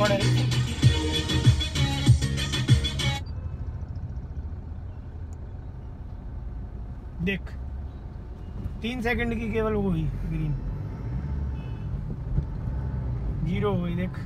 पड़े देख तीन सेकंड की केवल वो हुई ग्रीन ज़ीरो हो गई देख।